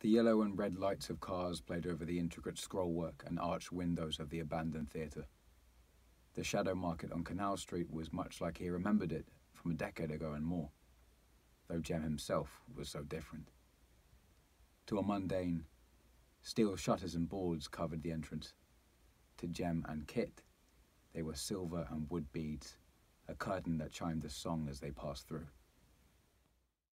The yellow and red lights of cars played over the intricate scrollwork and arched windows of the abandoned theatre. The shadow market on Canal Street was much like he remembered it from a decade ago and more, though Jem himself was so different. To a mundane, steel shutters and boards covered the entrance. To Jem and Kit, they were silver and wood beads, a curtain that chimed a song as they passed through.